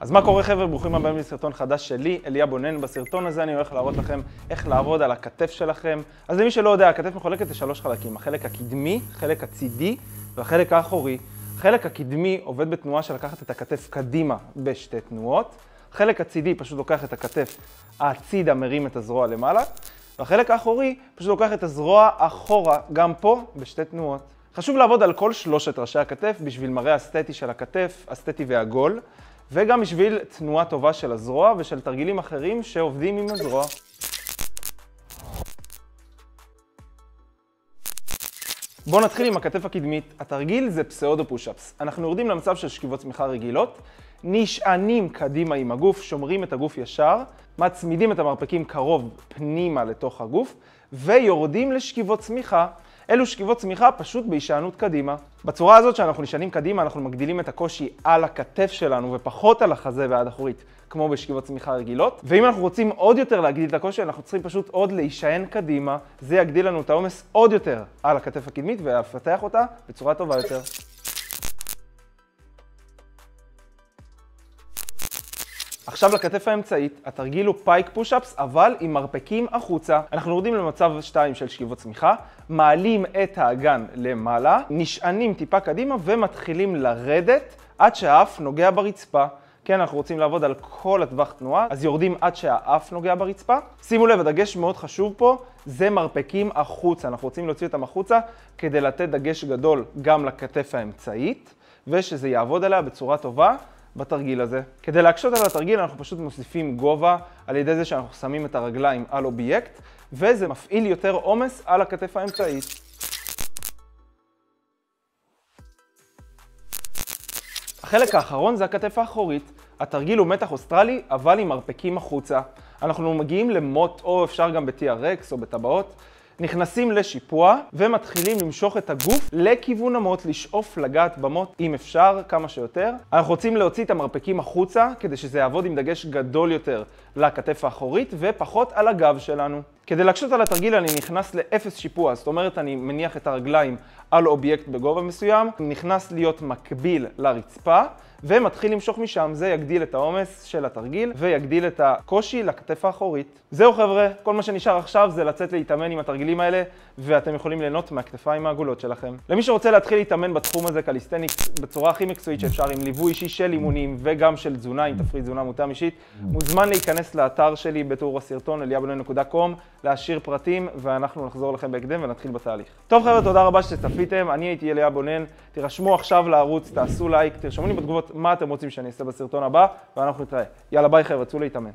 אז מה קורה חבר'ה? ברוכים הבאים לסרטון חדש שלי, אליה בונן. בסרטון הזה אני הולך להראות לכם איך לעבוד על הכתף שלכם. אז למי שלא יודע, הכתף מחולקת לשלוש חלקים, החלק הקדמי, החלק הצידי והחלק האחורי. החלק הקדמי עובד בתנועה של לקחת את הכתף קדימה בשתי תנועות. החלק הצידי פשוט לוקח את הכתף הצידה, מרים את הזרוע למעלה. והחלק האחורי פשוט לוקח את הזרוע אחורה, גם פה, בשתי תנועות. חשוב לעבוד על כל שלושת ראשי הכתף בשביל מראה אסתטי של הכתף, אסתטי ועגול. וגם בשביל תנועה טובה של הזרוע ושל תרגילים אחרים שעובדים עם הזרוע. בואו נתחיל עם הכתף הקדמית. התרגיל זה פסאודו פושאפס. אנחנו יורדים למצב של שכיבות צמיחה רגילות, נשענים קדימה עם הגוף, שומרים את הגוף ישר, מצמידים את המרפקים קרוב פנימה לתוך הגוף, ויורדים לשכיבות צמיחה. אלו שכיבות צמיחה פשוט בהישענות קדימה. בצורה הזאת שאנחנו נשענים קדימה, אנחנו מגדילים את הקושי על הכתף שלנו ופחות על החזה והיד אחורית, כמו בשכיבות צמיחה רגילות. ואם אנחנו רוצים עוד יותר להגדיל את הקושי, אנחנו צריכים פשוט עוד להישען קדימה. זה יגדיל לנו את העומס עוד יותר על הכתף הקדמית ויפתח אותה בצורה טובה יותר. עכשיו לכתף האמצעית, התרגיל הוא פייק פושאפס, אבל עם מרפקים החוצה. אנחנו יורדים למצב 2 של שכיבות צמיחה, מעלים את האגן למעלה, נשענים טיפה קדימה ומתחילים לרדת עד שהאף נוגע ברצפה. כן, אנחנו רוצים לעבוד על כל הטווח תנועה, אז יורדים עד שהאף נוגע ברצפה. שימו לב, הדגש מאוד חשוב פה, זה מרפקים החוצה. אנחנו רוצים להוציא אותם החוצה כדי לתת דגש גדול גם לכתף האמצעית, ושזה יעבוד עליה בצורה טובה. בתרגיל הזה. כדי להקשות על התרגיל אנחנו פשוט מוסיפים גובה על ידי זה שאנחנו שמים את הרגליים על אובייקט, וזה מפעיל יותר עומס על הכתף האמצעית. החלק האחרון זה הכתף האחורית. התרגיל הוא מתח אוסטרלי, אבל עם מרפקים החוצה. אנחנו מגיעים למוט, או אפשר גם ב-TRX או בטבעות. נכנסים לשיפוע ומתחילים למשוך את הגוף לכיוון המוט, לשאוף לגעת במוט אם אפשר, כמה שיותר. אנחנו רוצים להוציא את המרפקים החוצה כדי שזה יעבוד עם דגש גדול יותר לכתף האחורית ופחות על הגב שלנו. כדי להקשות על התרגיל אני נכנס לאפס שיפוע, זאת אומרת אני מניח את הרגליים על אובייקט בגובה מסוים, נכנס להיות מקביל לרצפה. ומתחיל למשוך משם, זה יגדיל את העומס של התרגיל ויגדיל את הקושי לכתף האחורית. זהו חבר'ה, כל מה שנשאר עכשיו זה לצאת להתאמן עם התרגילים האלה, ואתם יכולים ליהנות מהכתפיים העגולות שלכם. למי שרוצה להתחיל להתאמן בתחום הזה, קליסטניקס, בצורה הכי מקצועית שאפשר, עם ליווי אישי של אימונים וגם של תזונה, עם תפריט תזונה מותאם אישית, מוזמן להיכנס לאתר שלי בתיאור הסרטון, אליאבנון.com, להשאיר פרטים, ואנחנו נחזור לכם בהקדם ונתחיל בתהליך. טוב חבר'ה, תודה רבה שצפיתם, אני הייתי אליה בונן, תירשמו עכשיו לערוץ, תעשו לייק, תרשמו לי בתגובות מה אתם רוצים שאני אעשה בסרטון הבא, ואנחנו נתראה. יאללה ביי חבר'ה, צאו להתאמן.